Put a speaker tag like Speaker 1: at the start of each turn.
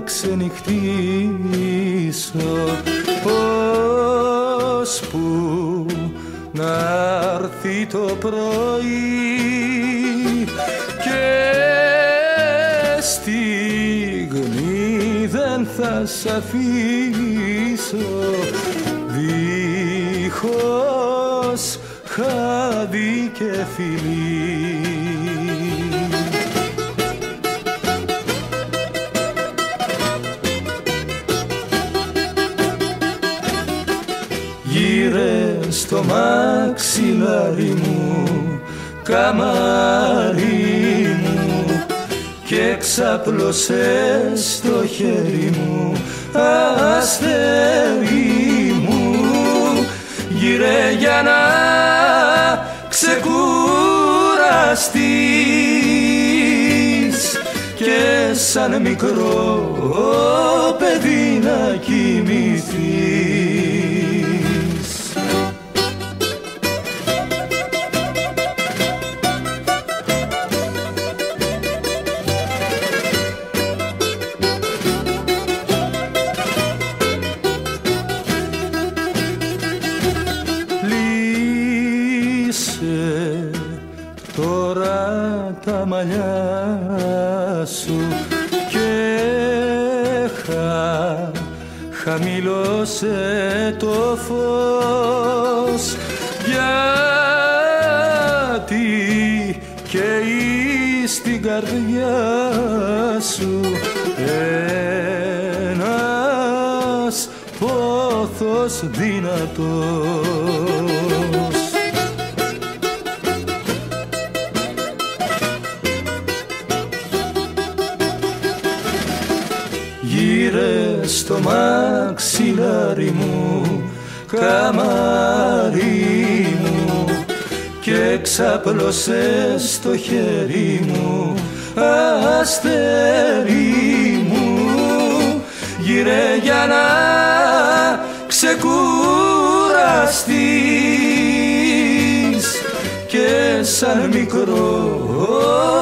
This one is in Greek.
Speaker 1: ξενυχτήσω. Που να έρθει το πρωί και στιγμή δεν θα σ' αφήσω. Δίχως χάδι και φιλί Γύρε στο μαξιλάρι μου καμάρι μου και ξαπλωσέ στο χέρι μου αστέρι μου. Γύρε για να ξεκουραστείς και σαν μικρό παιδί να κοιμηθείς τα μαλλιά σου και χα, χαμηλώσε το φως. Γιατί και στην καρδιά σου ένας πόθος δυνατός Γύρε στο μαξιλάρι μου, καμάρι μου και ξαπλωσέ στο χέρι μου, αστέρι μου. Γύρε για να ξεκουραστείς και σαν μικρός